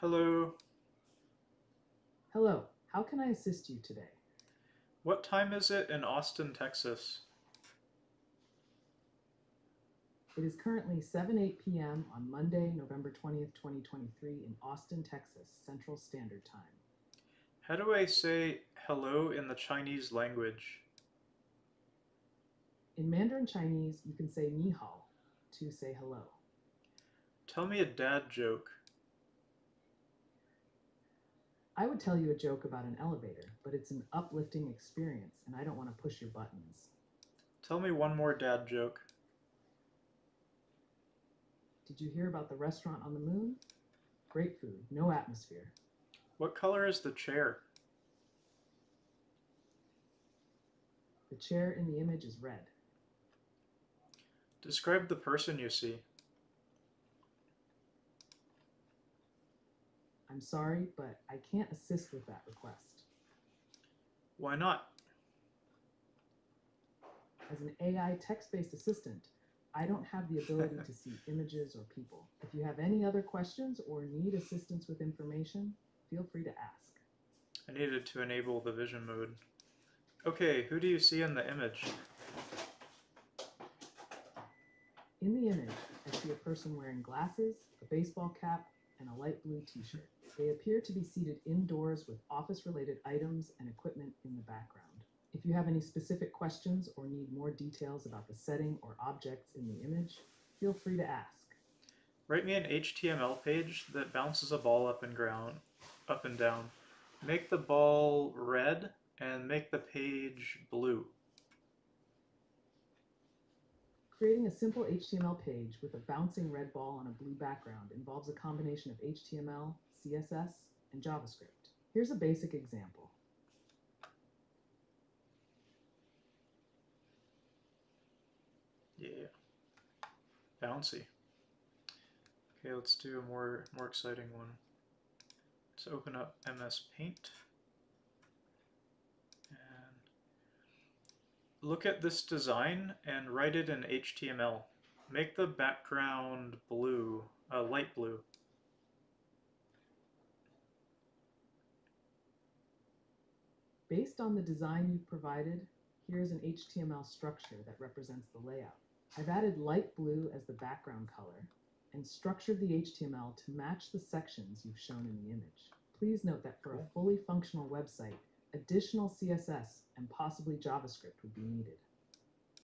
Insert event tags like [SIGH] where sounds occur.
Hello. Hello, how can I assist you today? What time is it in Austin, Texas? It is currently 7 8 p.m. on Monday, November 20th, 2023 in Austin, Texas, Central Standard Time. How do I say hello in the Chinese language? In Mandarin Chinese, you can say ni hao to say hello. Tell me a dad joke. I would tell you a joke about an elevator, but it's an uplifting experience and I don't want to push your buttons. Tell me one more dad joke. Did you hear about the restaurant on the moon? Great food, no atmosphere. What color is the chair? The chair in the image is red. Describe the person you see. I'm sorry, but I can't assist with that request. Why not? As an AI text-based assistant, I don't have the ability to see [LAUGHS] images or people. If you have any other questions or need assistance with information, feel free to ask. I needed to enable the vision mode. Okay, who do you see in the image? In the image, I see a person wearing glasses, a baseball cap, and a light blue t-shirt. They appear to be seated indoors with office-related items and equipment in the background. If you have any specific questions or need more details about the setting or objects in the image, feel free to ask. Write me an HTML page that bounces a ball up and ground, up and down. Make the ball red and make the page blue. Creating a simple HTML page with a bouncing red ball on a blue background involves a combination of HTML, CSS, and JavaScript. Here's a basic example. Yeah. Bouncy. Okay, let's do a more more exciting one. Let's open up MS Paint. Look at this design and write it in HTML. Make the background blue, uh, light blue. Based on the design you've provided, here's an HTML structure that represents the layout. I've added light blue as the background color and structured the HTML to match the sections you've shown in the image. Please note that for a fully functional website, additional CSS and possibly JavaScript would be needed.